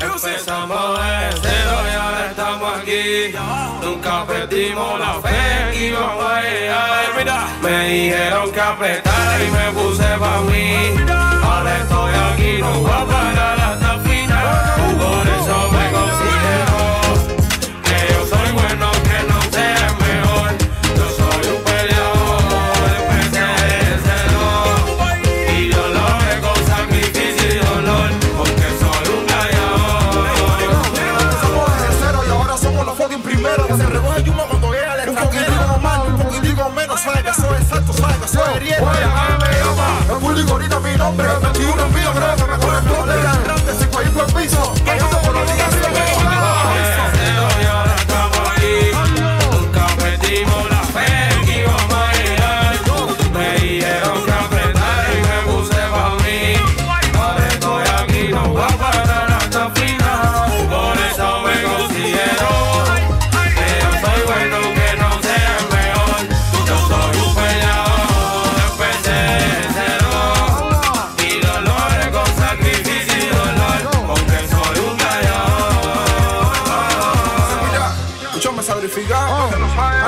Empezamos de cero y ahora estamos aquí. Nunca perdimos la fe que íbamos a llegar. Me dijeron que apretara y me puse pa' mí.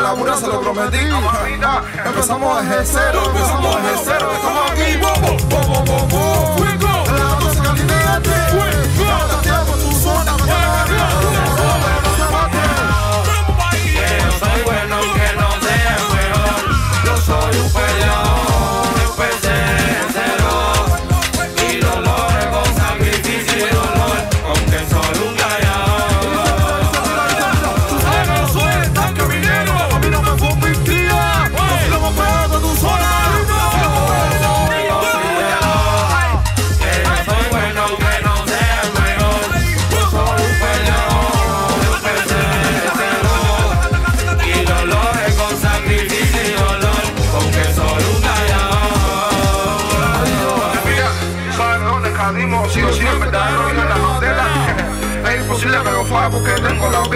labura, se lo prometí. Empezamos desde cero, empezamos desde cero. Estamos aquí, bobo, bobo, bobo.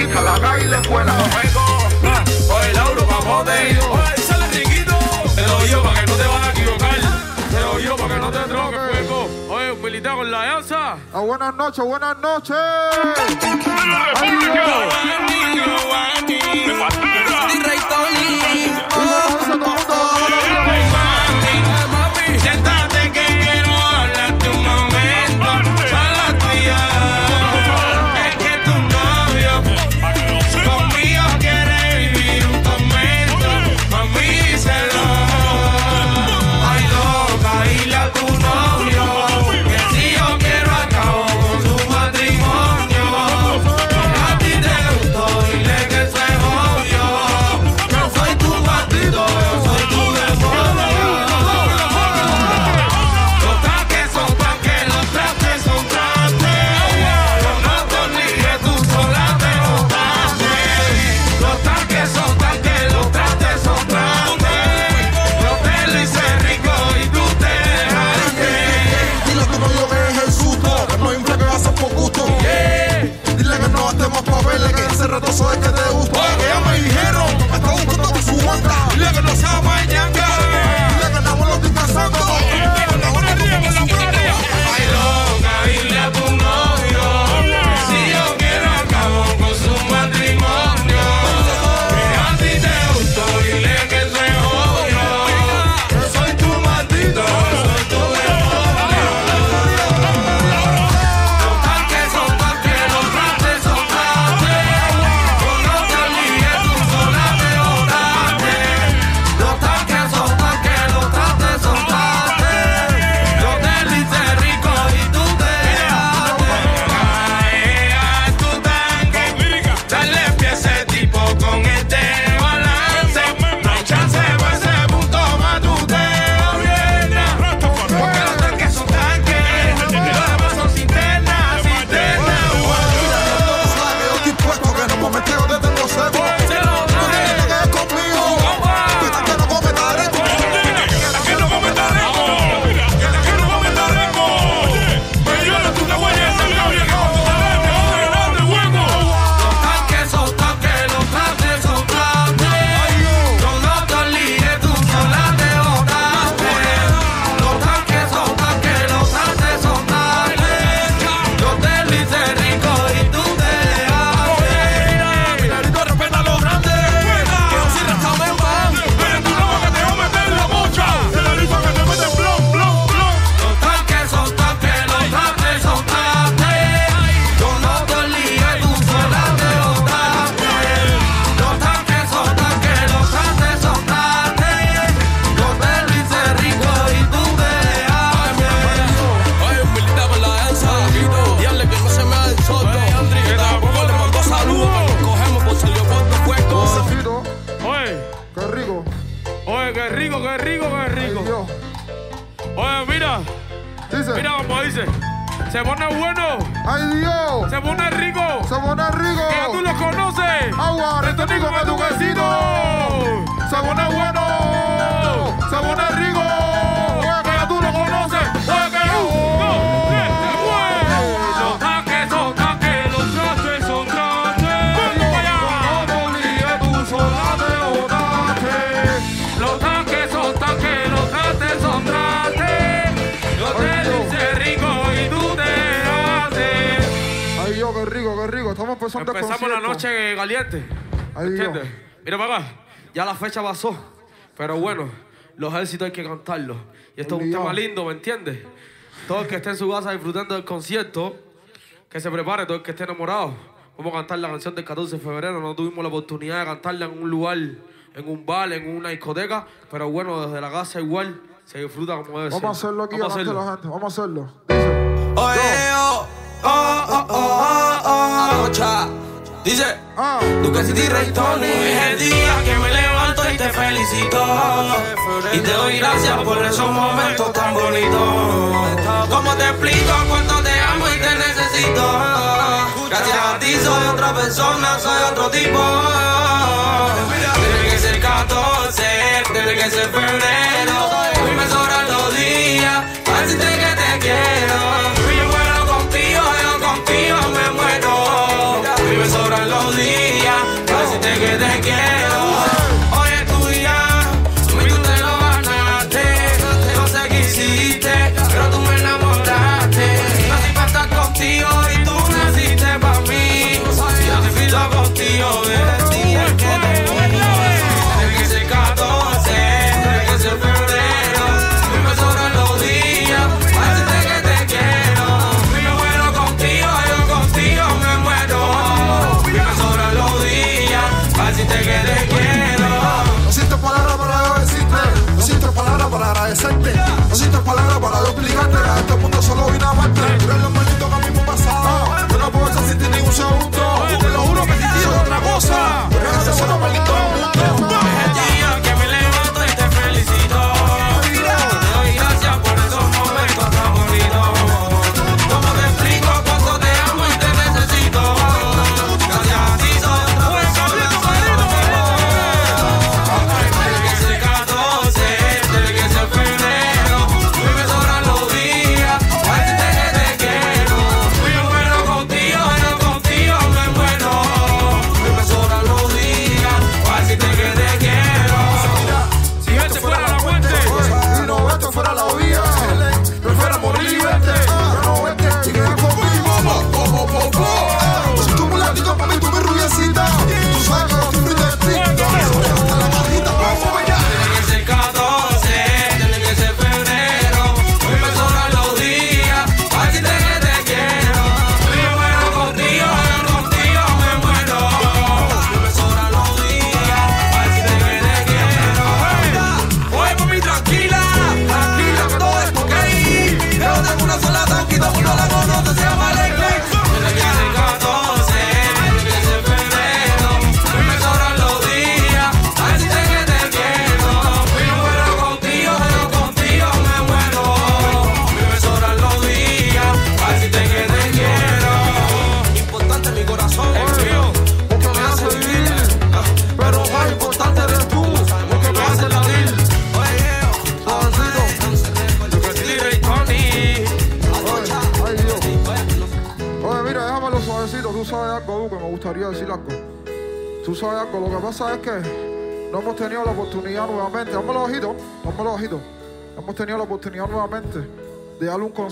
pizza, la calle le. Fuego, ah, el auro pa' Sale riquito. Te lo digo que no te vas a equivocar. Ah. Te lo digo que no te drogues, fuego. Oye, un pilita con la ah, buenas noches, buenas noches. ¡Ay, los éxitos hay que cantarlos. Y esto es un tema lindo, ¿me entiendes? Todo el que esté en su casa disfrutando del concierto, que se prepare, todo el que esté enamorado. Vamos a cantar la canción del 14 de febrero. No tuvimos la oportunidad de cantarla en un lugar, en un bar, en una discoteca. Pero bueno, desde la casa igual se disfruta como debe ser. Vamos a hacerlo aquí Vamos a hacerlo. la gente. Vamos a hacerlo. Dice. Oye, oh, oh, oh, oh, oh, oh. Dice, Ah, Duque City Ray Tony. Es el día que me levanto y te felicito. Y te doy gracias por esos momentos tan bonitos. ¿Cómo te explico cuánto te amo y te necesito? Gracias a ti soy otra persona, soy otro tipo. Tiene que ser 14, tiene que ser febrero. Hoy me sobran los días, para decirte que te quiero. Yo muero contigo, yo contigo me muero. Hoy me sobran los días, para decirte que te quiero. A este mundo solo vine a amarte. Tú eres lo más lindo que ha pasado. Yo no puedo estar sin ti ni un segundo.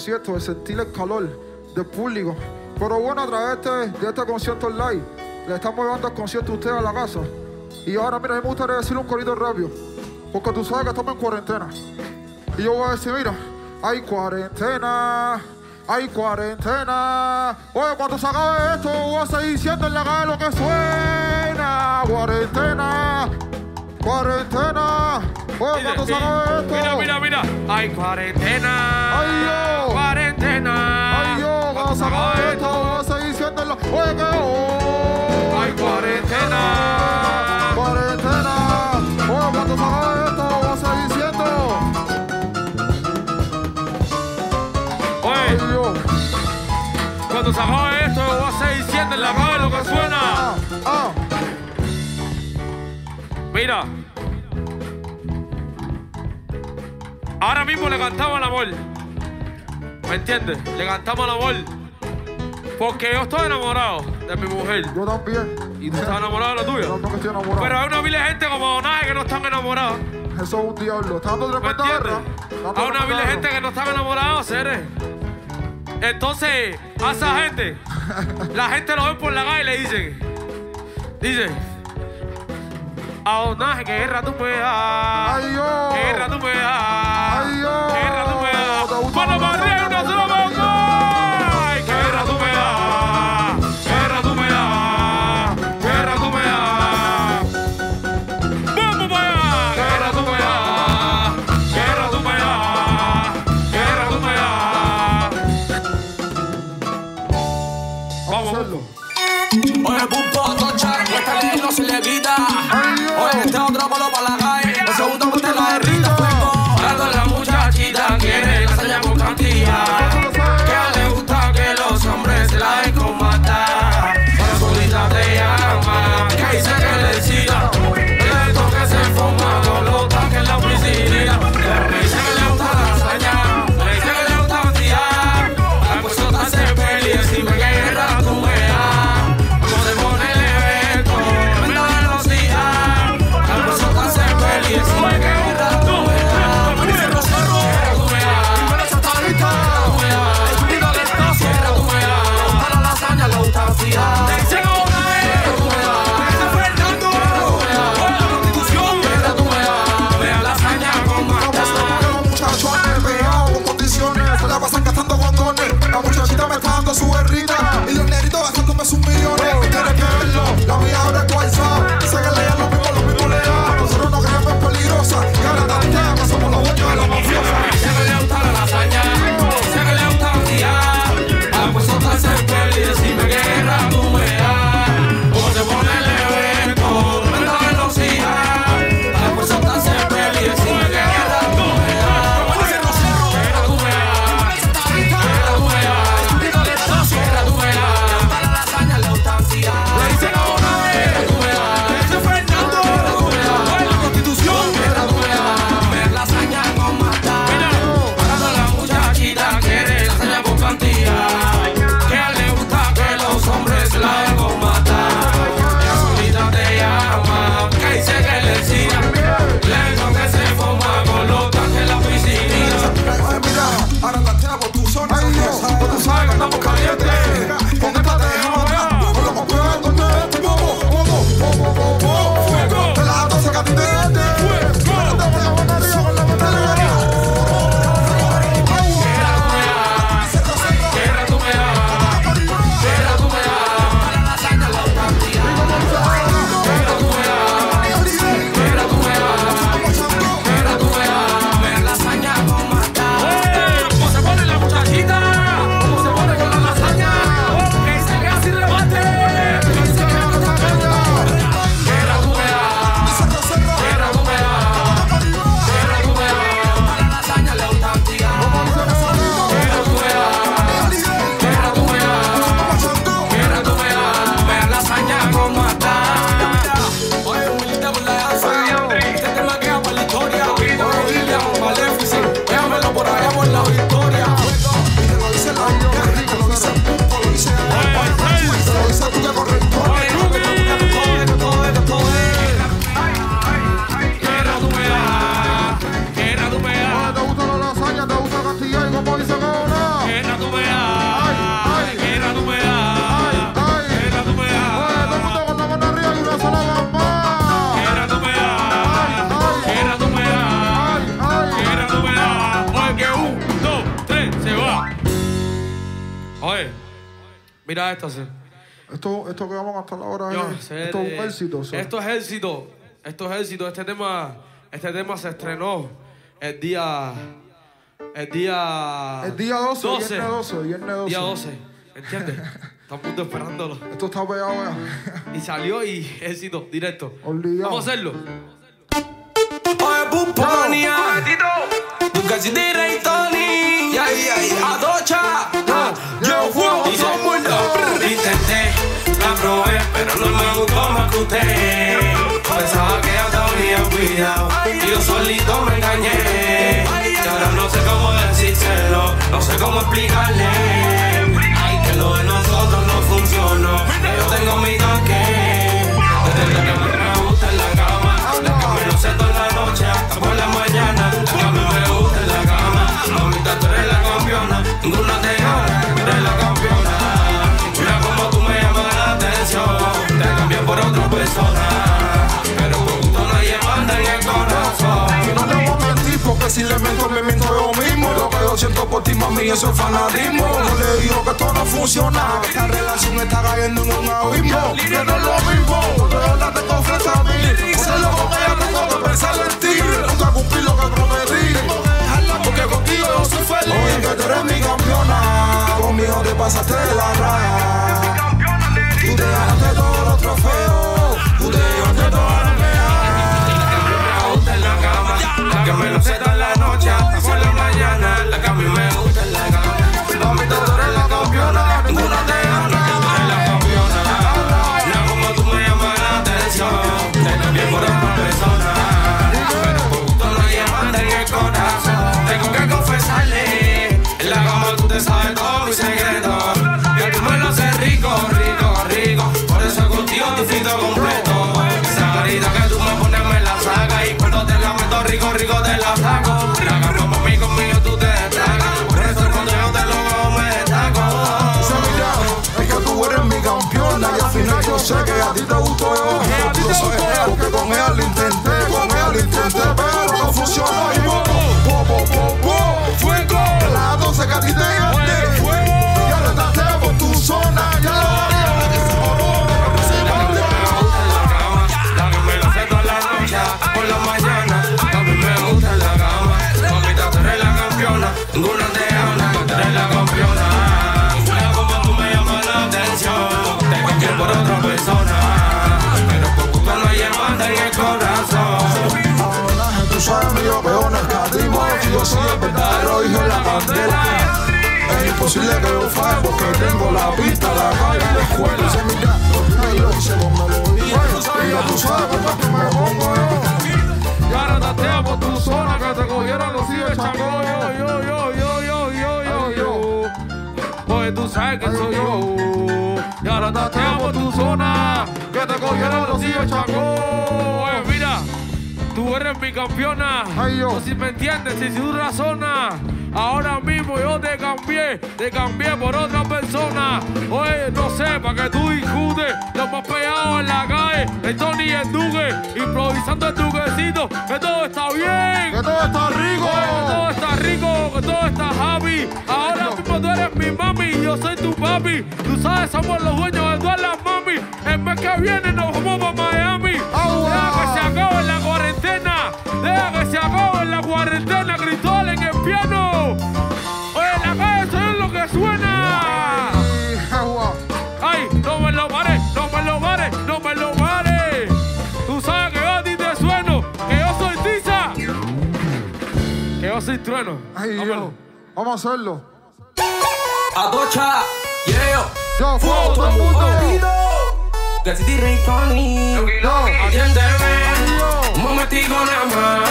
De sentir el calor del público. Pero bueno, a través de este, de este concierto online, le estamos llevando el concierto a ustedes a la casa. Y ahora, mira, me gustaría decirle un corito rápido. Porque tú sabes que estamos en cuarentena. Y yo voy a decir, mira, hay cuarentena, hay cuarentena. Oye, cuando se acabe esto, voy a seguir diciendo en la calle lo que suena. Cuarentena, Cuarentena. Mira, esto. mira, mira, mira. Hay cuarentena. Ay, yo. Cuarentena. Ay, yo. Vamos a esto. Vamos a seguir siendo los juegos. Hay cuarentena. Cuarentena. Vamos a sacar esto. Vamos a seguir siendo. Oye. Ay, yo. Cuando salga esto, voy a seguir siendo la mano que suena. Ah. ah. Mira. Ahora mismo le cantamos la amor. ¿Me entiendes? Le cantamos la amor. Porque yo estoy enamorado de mi mujer. Yo también. ¿Y tú estás enamorado de la tuya? Yo también estoy enamorado. Pero hay una vil gente como Donaje que no están enamorados. Eso es un diablo. Está dando tres. Hay una vil gente que no están enamorados, seres. Entonces, a esa gente, la gente lo ve por la calle y le dicen, dice, ao na guerra do PA. Guerra do PA. Guerra do PA. Para barrer o nosso Esto es éxito. Esto es éxito. Este tema, este tema se estrenó el día. El día. El día 12. 12. Viernes 12. Viernes 12. Día 12. ¿Entiendes? Estamos esperándolo. Esto está pegado ya. y salió y éxito, directo. Vamos a hacerlo. Oye, Bumponia. Nunca Tony. Adocha. Diciendo. Oye, Ay, asusté. Pensaba que ya te había olvidado. Y yo solito me engañé. Y ahora no sé cómo decírselo, no sé cómo explicarle. Ay, que lo de nosotros no funcionó. Que yo tengo mi tanque. Desde que me gusta en la cama. La que me sé toda la noche hasta por la mañana. La que me gusta en la cama. Mamita, tú eres la campeona. Ninguna te si le miento me miento yo mismo. Lo que yo siento por ti mami eso es fanatismo. No le digo que esto no funciona esta relación está cayendo en un abismo. Que no es lo mismo yo la tengo frente a mí. Hacerlo con ella tengo que pensar en ti. Nunca cumplí lo que prometí. Porque contigo yo soy feliz. Oye que tú eres mi campeona Conmigo te pasaste de la raya yo. Soy real que con imposible que yo falle porque tengo la pista, la calle y la escuela. Dice, mira, ay, lo hice con melodía. Y tú sabes qué me pongo yo. Y ahora tatea por tu zona que te cogieron los Chacó. Yo, yo, yo, yo, yo, yo, yo, yo. Pues tú sabes que soy yo. Y ahora tatea por tu zona que te cogieron los Chacó. Oye, mira. Tú eres mi campeona. Ay, yo. Tú si me entiendes, si tú razonas. Ahora mismo yo te cambié, te cambié por otra persona. Oye, no sé, para que tú discutes. Los más en la calle, el Tony y el Duque, improvisando el duquecito, que todo está bien. Que todo está rico. Que todo está rico, que todo está happy. Ahora mismo tú eres mi mami y yo soy tu papi. Tú sabes, somos los dueños de todas las mami. El mes que viene nos vamos para Miami. Deja que se acabe la cuarentena. Deja que se acabe la cuarentena. Cristóbal en el piano. Soy trueno. Ay, yo. Vamos a hacerlo. Atocha, yeah. Yo, fuego, todo el mundo. Si Tony. Yo, Atiéndeme. yo. Un momentico nada más.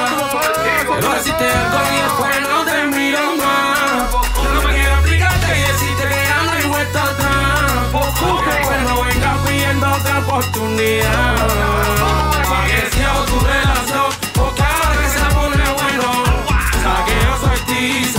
Quiero decirte algo y después no te miro más. No me quiero explicarte y decirte que ya no hay vuelta atrás. Pues no vengas pidiendo otra oportunidad. Pa' que sea tu relación, yo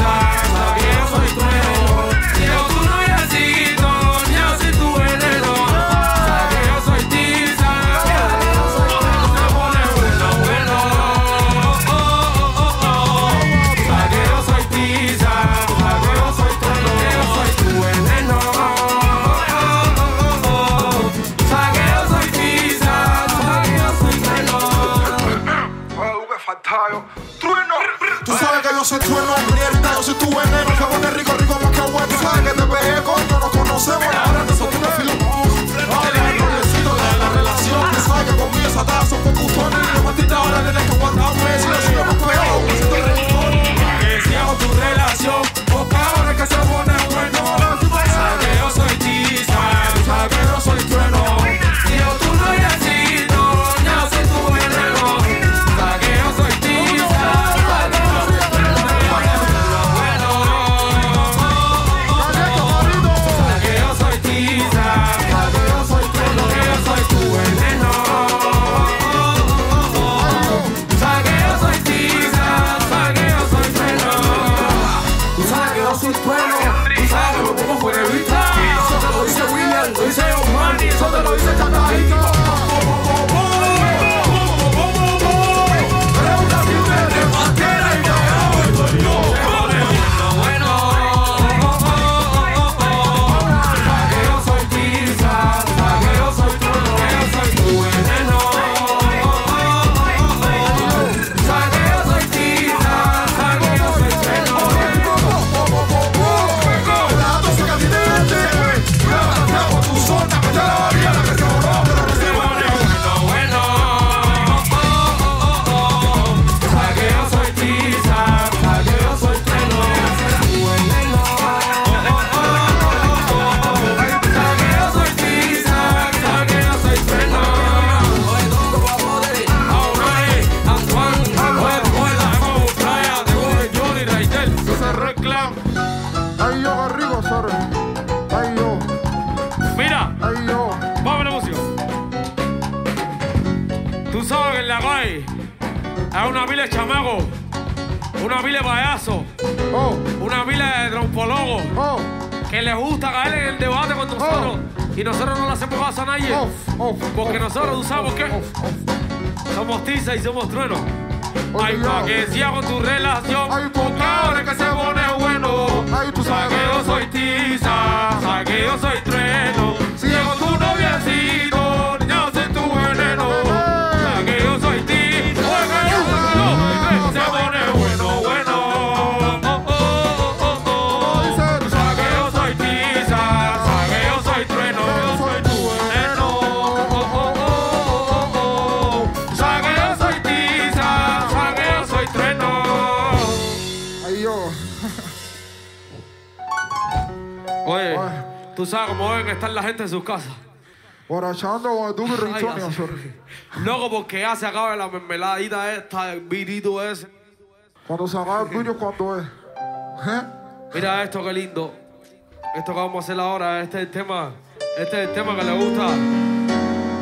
y nosotros no le hacemos caso a nadie. Porque nosotros, ¿tú sabes qué? Somos tiza y somos trueno. Ay, pa' que siga con tu relación. Porque ahora que se pone bueno. Tú sabes que yo soy tiza, sabes que yo soy trueno. Sí. Sigo tu noviecito, sabes cómo deben estar la gente en sus casas. Loco, porque ya se acaba la mermeladita esta, el virito ese. Cuando se acabe el vídeo, cuando es. ¿Eh? Mira esto, qué lindo. Esto que vamos a hacer ahora, este es el tema, este es el tema que le gusta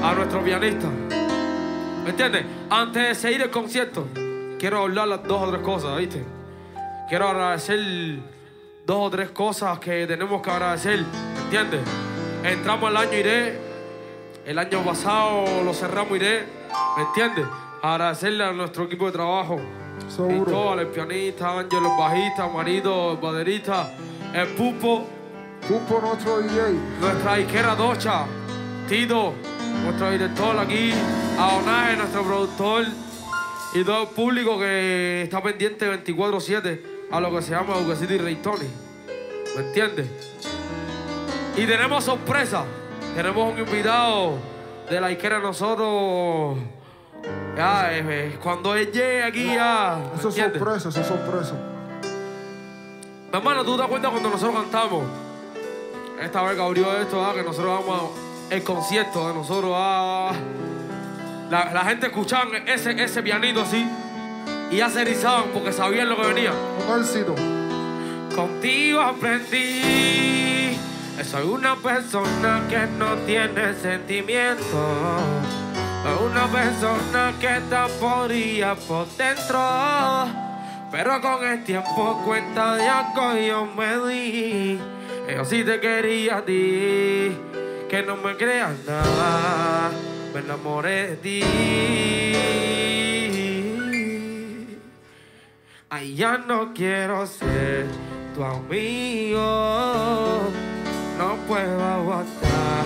a nuestro pianista. ¿Me entiendes? Antes de seguir el concierto, quiero hablar las dos o tres cosas, ¿viste? Quiero agradecer dos o tres cosas que tenemos que agradecer, ¿me entiendes? Entramos al año Iré, el año pasado lo cerramos Iré, ¿me entiendes? Agradecerle a nuestro equipo de trabajo. Seguro. Cristóbal, el pianista, Ángel, el bajista, Marido, el baterista, el Pupo, Pupo nuestro DJ. nuestra Iquera Docha, Tito, nuestro director aquí, Aonaje, nuestro productor, y todo el público que está pendiente 24-7 a lo que se llama Duquecito y Rey Tony. ¿Me entiendes? Y tenemos sorpresa. Tenemos un invitado de la Iquera nosotros. Ya, eh, eh, cuando él llegue aquí ya. ¿me Eso es sorpresa, eso es sorpresa. Mi Hermano, ¿tú te das cuenta cuando nosotros cantamos? Esta vez que abrió esto, ah, que nosotros vamos a, el concierto de nosotros. ah, la, la gente escuchaba ese, ese pianito así y ya se erizaban porque sabían lo que venía. Un. Contigo aprendí. Soy una persona que no tiene sentimientos. Soy una persona que está podrida por dentro. Pero con el tiempo cuenta de algo yo me di. Yo sí te quería a ti. Que no me creas nada. Me enamoré de ti. Ya no quiero ser tu amigo. No puedo aguantar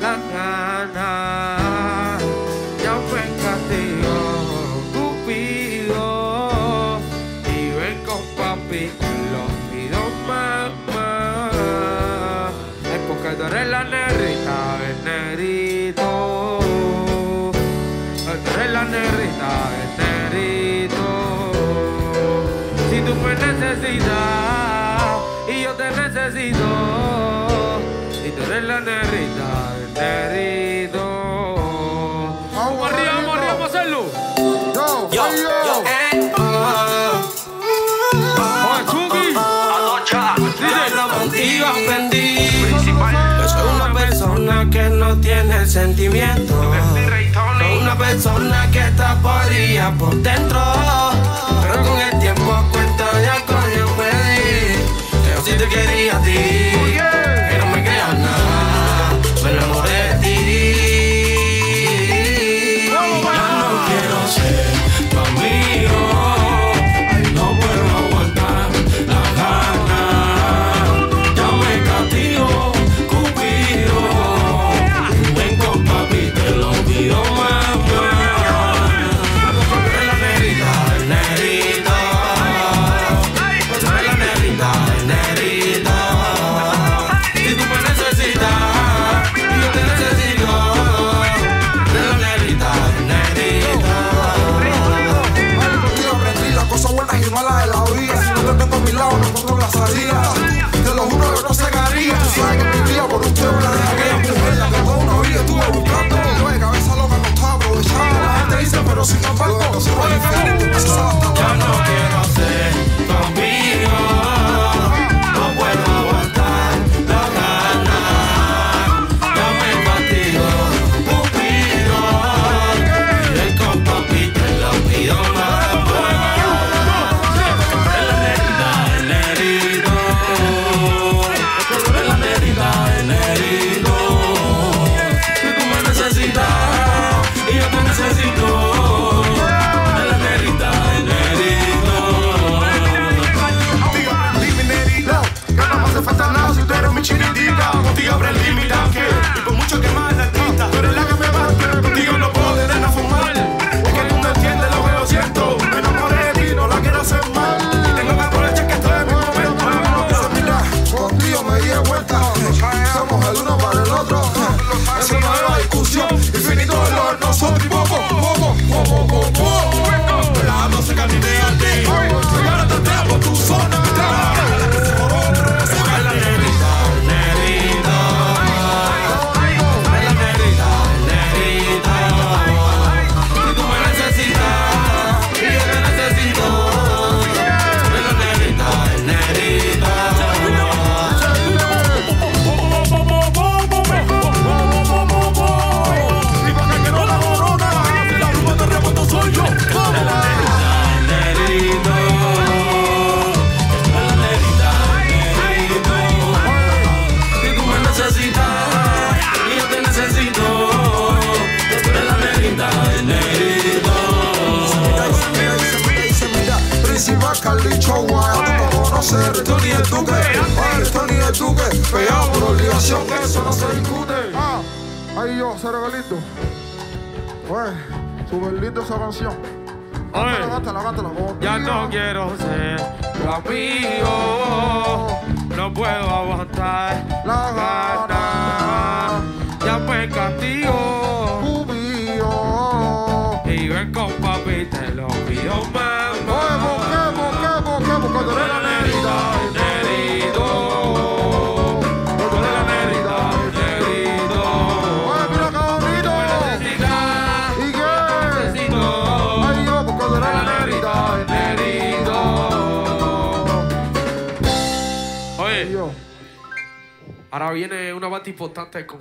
la gana. Necesitas y yo te necesito. Y tú eres la negrita, el negrito. Vamos arriba, vamos arriba, vamos a hacerlo. Yo, Yo, yo, yo. eh. Oye, Chucky. Dice, Contigo aprendí que no tiene sentimiento. Una persona que está podrida por dentro. Pero con el Que yo sí te quería a ti.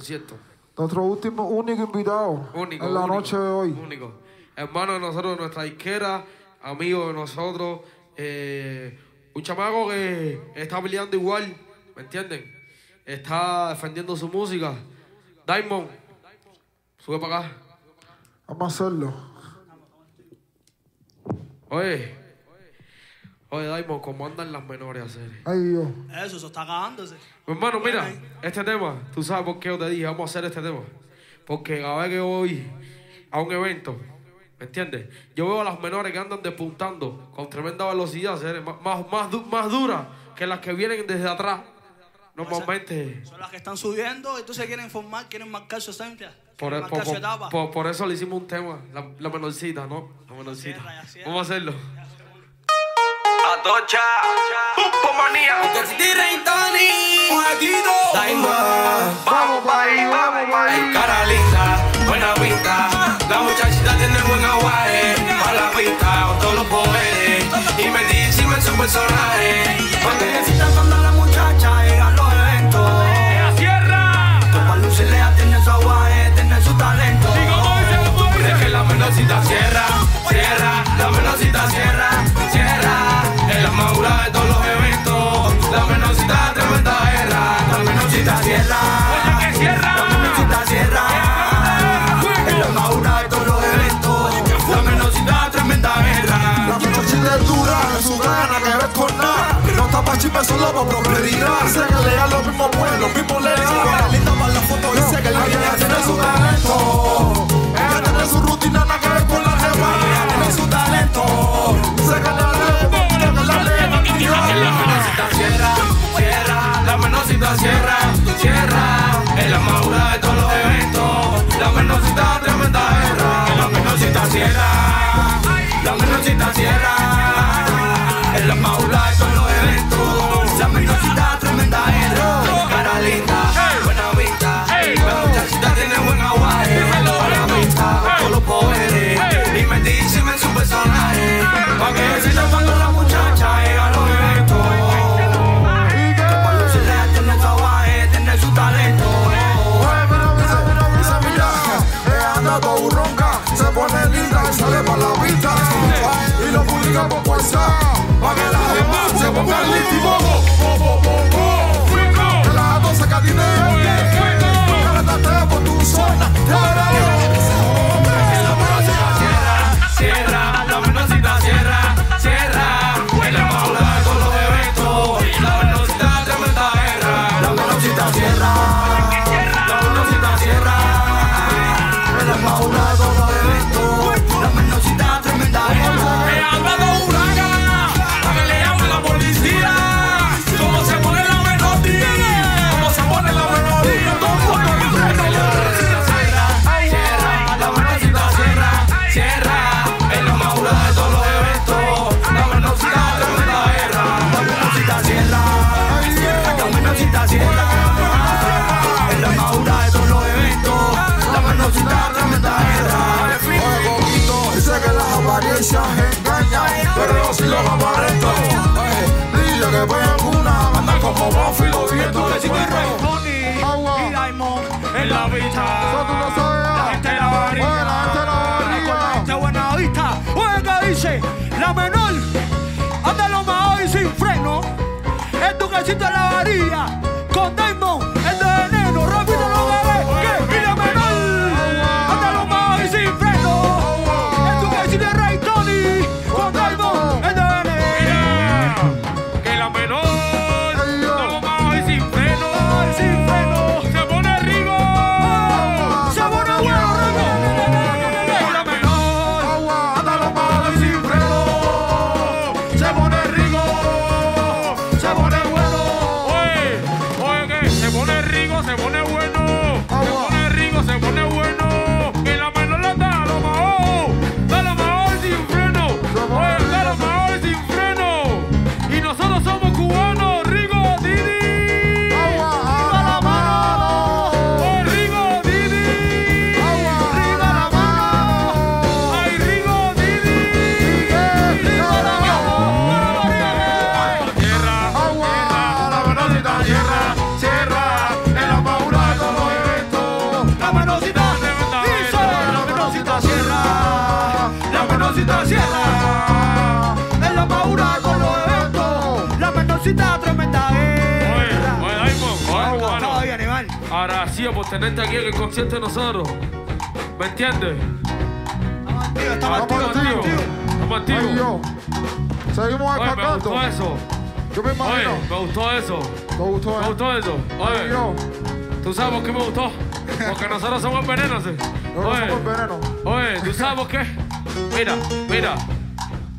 Concierto. Nuestro último, único invitado Único. en la único, noche de hoy. Único. Hermano de nosotros, nuestra izquierda, amigo de nosotros. eh, un chamaco que está peleando igual, ¿me entienden? Está defendiendo su música. Diamond, sube para acá. Vamos a hacerlo. Oye, oye, Diamond, ¿cómo andan las menores a hacer? Ay, yo. Eso, eso está acabándose. Mi hermano, mira, este tema, tú sabes por qué yo te dije, vamos a hacer este tema. Porque cada vez que voy a un evento, ¿me entiendes? Yo veo a las menores que andan despuntando con tremenda velocidad, seres, más, más, más, du- más duras que las que vienen desde atrás. Normalmente, Son las que están subiendo, entonces quieren formar, quieren marcar su esencia. por, Quieren por, por- por- por eso le hicimos un tema, la, la menorcita, ¿no? La menorcita. Cierra. Vamos a hacerlo. Atocha, Pupomanía, Diamond, Vamos pa' ahí, vamos pa' ahí. cara linda, buena vista. La muchachita tiene buen aguaje, pa' la vista, con todos los poderes. Y me dice en su personaje. Cuando necesita cuando la muchacha llega a los eventos. Pa' lucirle a tener su aguaje, tener su talento. Es que la menorcita cierra, cierra, la cierra, cierra. La menorcita tremenda guerra, la menorcita cierra. La menorcita cierra. Es la más dura de todos los eventos. La menorcita tremenda guerra. La muchachita es dura, su gana que ver con nada. No está pa' chisme, solo pa' prosperidad. Sé que le da los mismos buenos, los mismos le linda para la foto y sé que la ella tiene su talento. Ella tiene su rutina, nada menorcita cierra, cierra. Es la más dura de todos los eventos. La menorcita tremenda guerra. La menorcita cierra, la menorcita cierra. Es la más dura de todos los eventos. alegría por tenerte aquí en el concierto de nosotros. ¿Me entiendes? Estamos activos, estamos activos. Estamos activos. Ay, yo. Seguimos Oye, me gustó eso. Yo me imagino. Oye, me gustó eso. Me gustó, me ¿eh? gustó eso. Oye, Ay, yo. ¿tú sabes por qué me gustó? Porque nosotros somos venenos. ¿sí? Nosotros Oye. somos venenos. Oye, ¿tú sabes por qué? Mira, mira.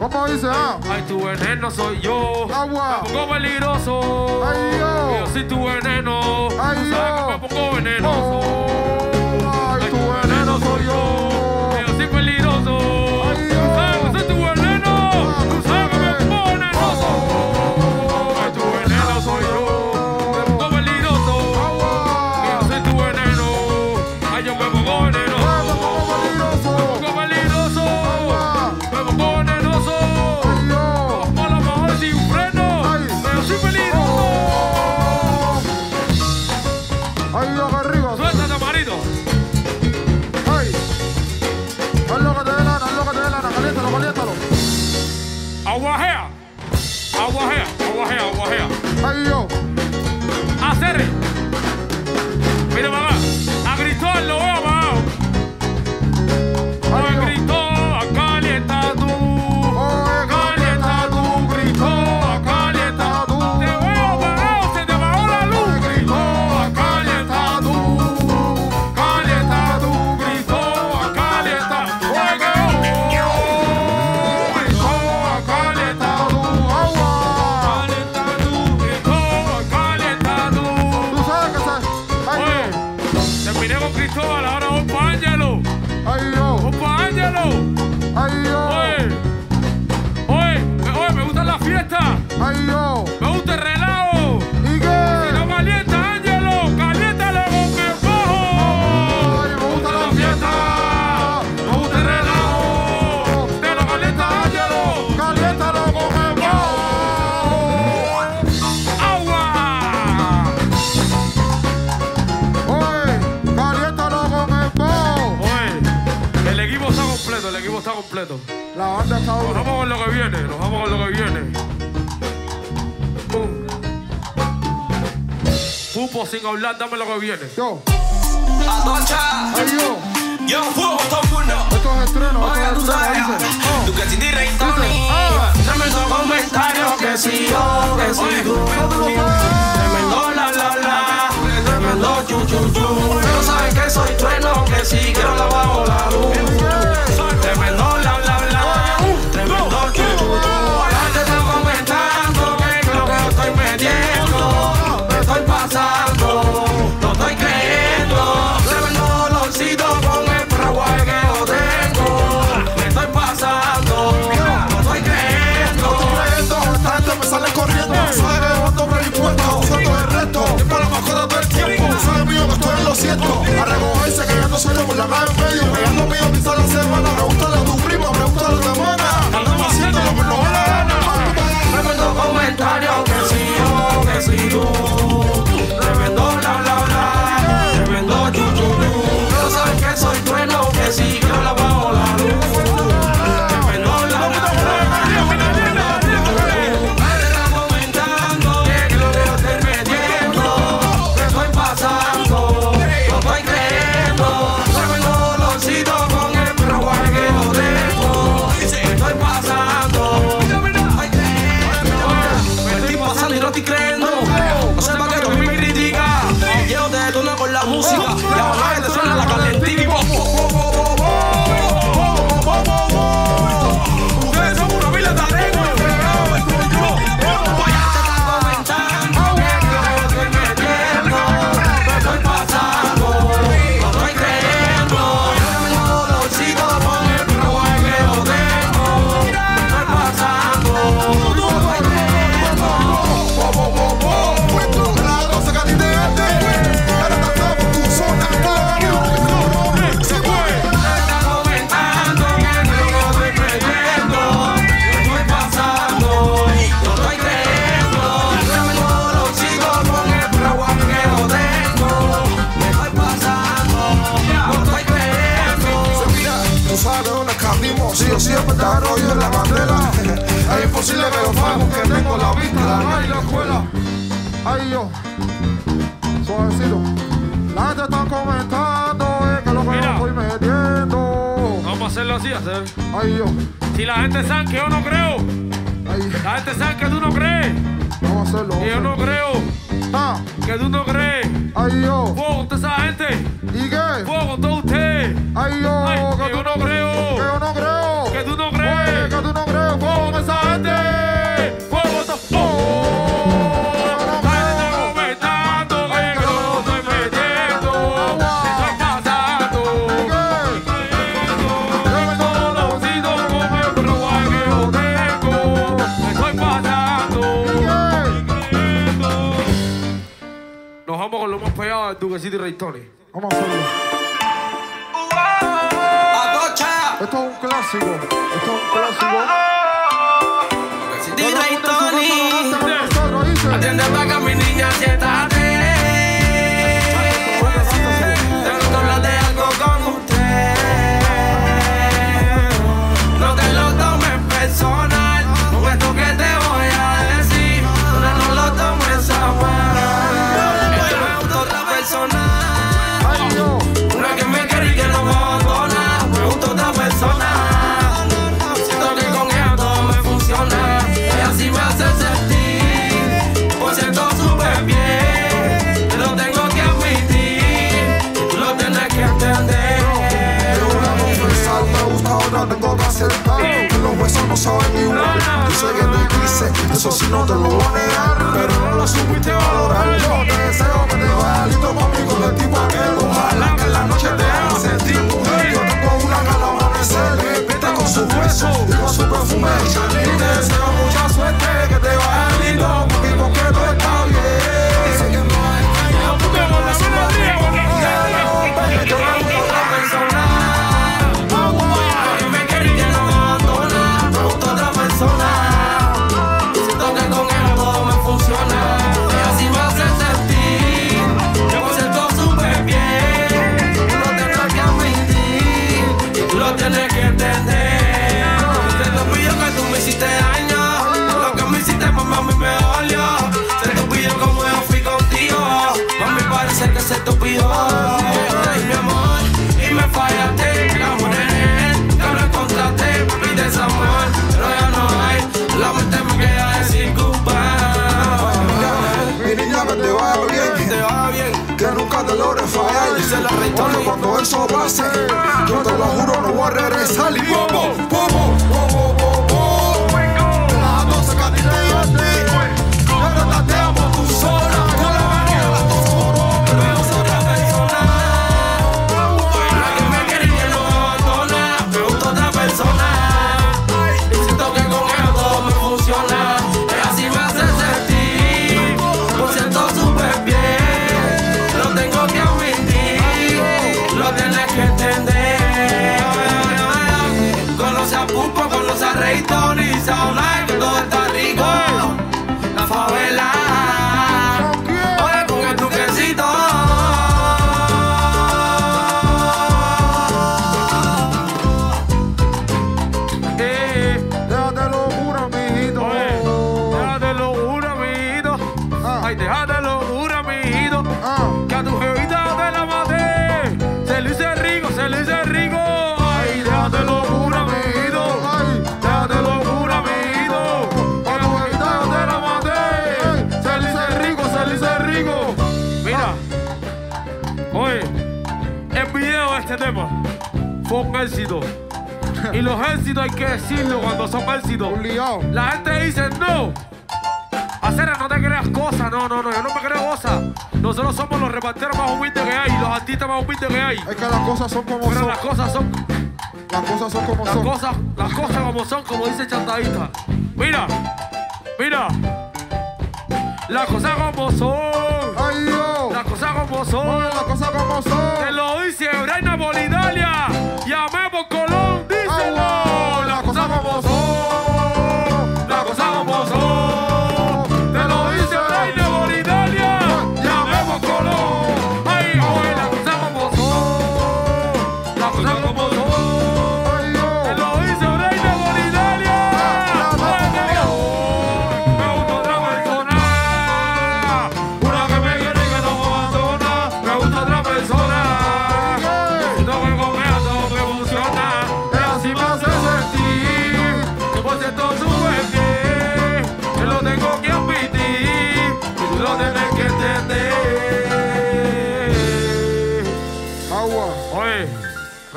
Papá dice, ah. Ay, tu veneno soy yo. Agua. Me peligroso. Ay, yo. yo soy tu veneno. Ay, yo. me pongo venenoso. Oh. viene. Boom. Pupo sin hablar, dame lo que viene. Yo. Adoncha. Ay, yo. Yo, fuego todo el mundo. Esto es estreno, esto es estreno. Tu cachití reintoni. Dame tu comentario que si yo, que si tú. Tremendo la la la. Tremendo chu chu chu. Pero sabes que soy trueno, que si quiero la bajo la luz. esto. A recogerse que ya no por la calle en medio. Pegando pío, pisar la semana, me gusta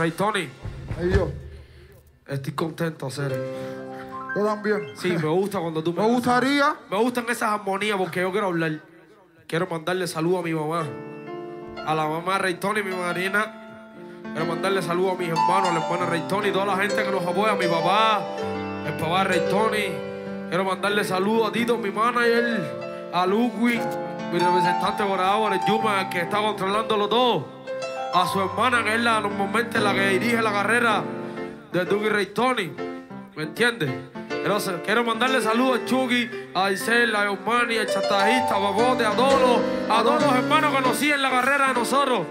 Hey, Tony. Hey, yo. Estoy contento, Cere. Yo también. Sí, me gusta cuando tú me. Me gustaría. Me gustan esas armonías porque yo quiero hablar. Quiero mandarle saludo a mi mamá. A la mamá Rey Tony, mi madrina. Quiero mandarle saludos a mis hermanos, a la hermana Rey Tony, toda la gente que nos apoya, a mi papá, el papá Rey Tony. Quiero mandarle saludos a Tito, mi manager, a Ludwig, mi representante por ahora, el Yuma, que está controlándolo todo a su hermana, que es la normalmente la que dirige la carrera de Duki Ray Tony. ¿Me entiendes? Quiero, quiero, mandarle saludos a Chucky, a Isel, a Eumani, a Chatajista, a Babote, a todos, a todos los hermanos que nos siguen la carrera de nosotros,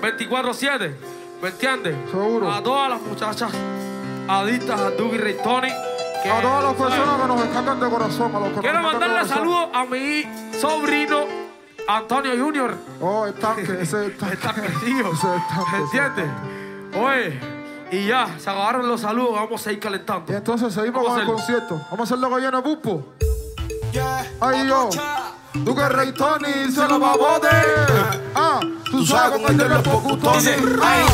24-7. ¿Me entiendes? Seguro. A todas las muchachas adictas a Duki Ray Tony. A todas las personas que nos encargan de corazón. Quiero mandarle saludos a mi sobrino Antonio Junior. Oh, el tanque, ese es el tanque. está perdido. Ese es el tanque. ¿Entiendes? Oye, y ya, se acabaron los saludos, vamos a ir calentando. Y entonces seguimos con el concierto. Vamos a hacerlo con lleno pupo. Yeah, Ay, yo. Duque Rey Tony se lo va a bote. Ah, tú sabes con el de los pocutones. Dice, ahí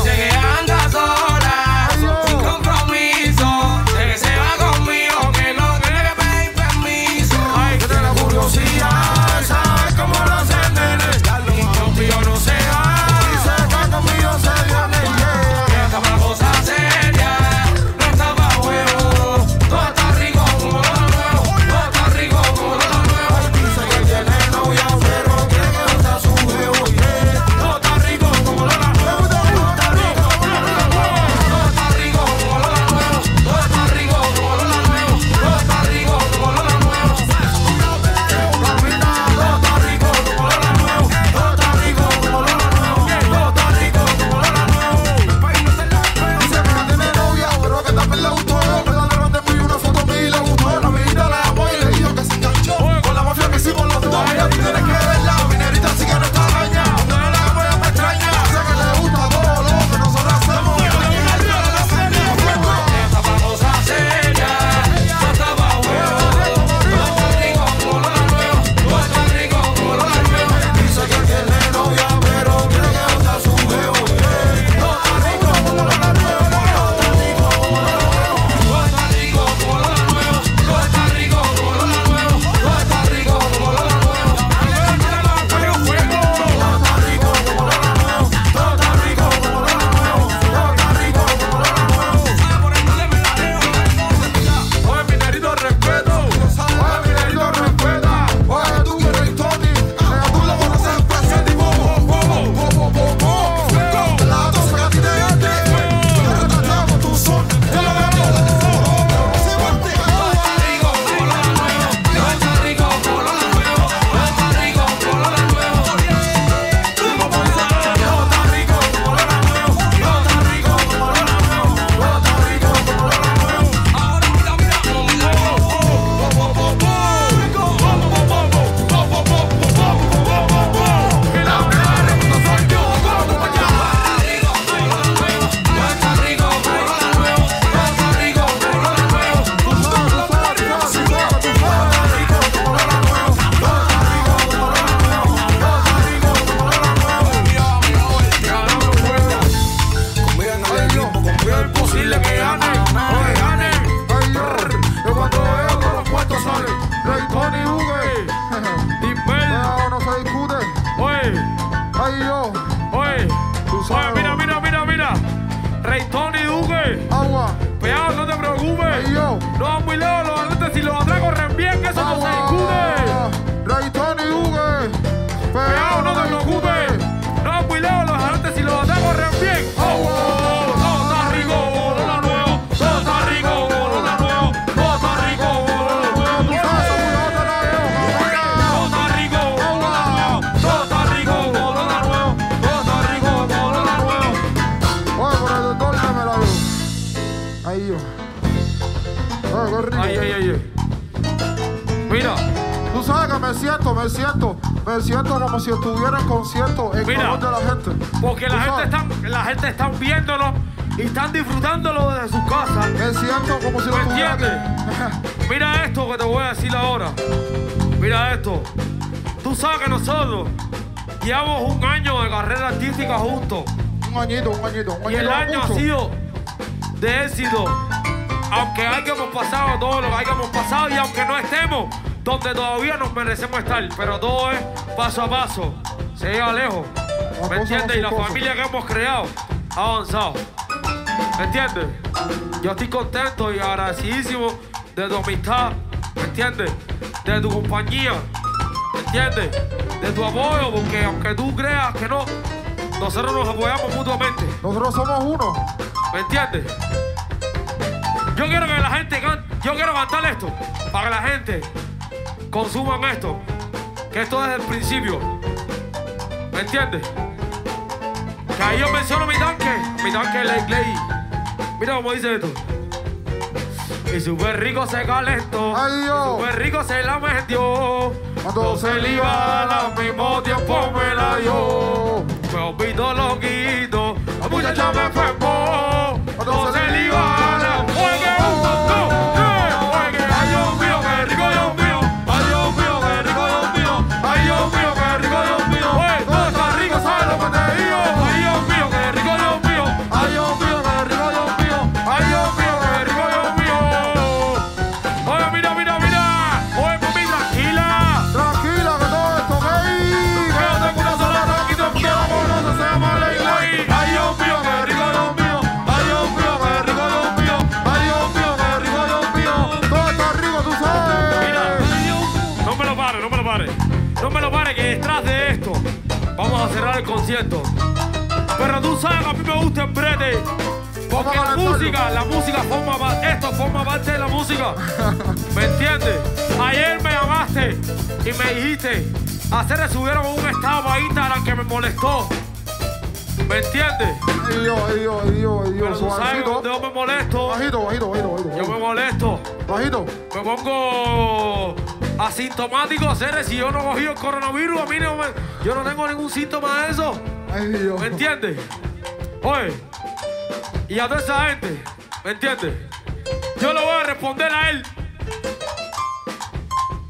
Mira esto que te voy a decir ahora. Mira esto. Tú sabes que nosotros llevamos un año de carrera artística juntos. un añito, un añito, un Y el añito. año ha sido de éxito. Aunque hayamos pasado todo lo que hayamos pasado y aunque no estemos donde todavía nos merecemos estar. Pero todo es paso a paso. Se llega lejos. ¿Me entiendes? Y la familia que hemos creado ha avanzado. ¿Me entiendes? Yo estoy contento y agradecidísimo de tu amistad. ¿Me entiendes? De tu compañía. ¿Me entiendes? De tu apoyo, porque aunque tú creas que no, nosotros nos apoyamos mutuamente. Nosotros somos uno. ¿Me entiendes? Yo quiero que la gente cante, yo quiero cantar esto, para que la gente consuman esto, que esto desde el principio. ¿Me entiendes? Que ahí yo menciono mi tanque, mi tanque Lake Lady. Mira cómo dice esto. Y súper rico se calentó, Ay, y súper rico se la metió. Cuando se le iba al mismo tiempo me la dio. Me olvidó loquito, la muchacha me enfermó. No se le iba No me lo pare, que detrás de esto vamos a cerrar el concierto. Pero tú sabes que a mí me gusta el brete. Porque a la música, la música forma parte, esto forma parte de la música. ¿Me entiendes? Ayer me llamaste y me dijiste, hacer subieron un estado para Instagram que me molestó. ¿Me entiendes? Ay, yo, ay, yo, ay, yo, ay, yo, Pero tú sabes cuando yo me molesto, Bajito, bajito, bajito, yo me bajito. molesto. Bajito. Me pongo asintomático hacer si yo no cogí el coronavirus, a mí no me, yo no tengo ningún síntoma de eso. Ay, Dios. ¿Me entiendes? Oye, y a toda esa gente, ¿me entiendes? Yo le voy a responder a él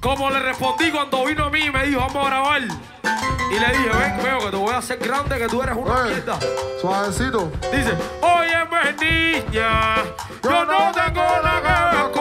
como le respondí cuando vino a mí y me dijo, vamos a grabar. Y le dije, ven, veo que te voy a hacer grande, que tú eres una Oye, mierda. Suavecito. Dice, óyeme niña, yo no tengo nada que ver contigo.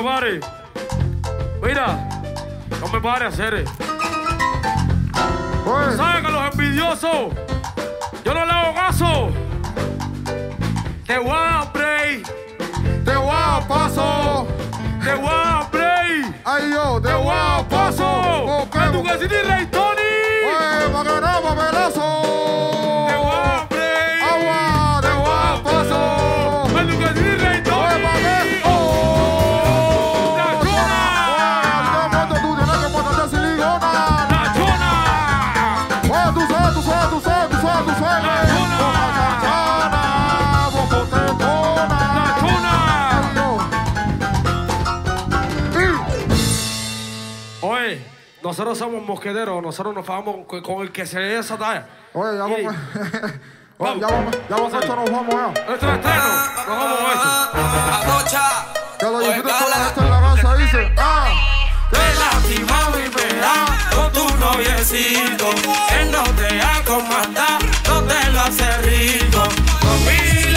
No pare. Mira. No me pare, hacer. Oye, ¿Sabes que los envidiosos? Yo no le hago caso. Te voy a break. te voy a paso. Te voy a break. Ay, yo, te Te voy a paso. paso. Que tú que si Nosotros somos mosqueteros, nosotros nos vamos con el que se dé esa talla. Oye, ya vamos. Oye, ya vamos, ya vamos, esto nos vamos ya. Esto es estreno, nos vamos a esto. Que lo disfruten toda la gente de la casa, dice. ¡Ah! Te lastimado con tu noviecito. Él no te ha comandado, no te lo hace rico. Conmigo.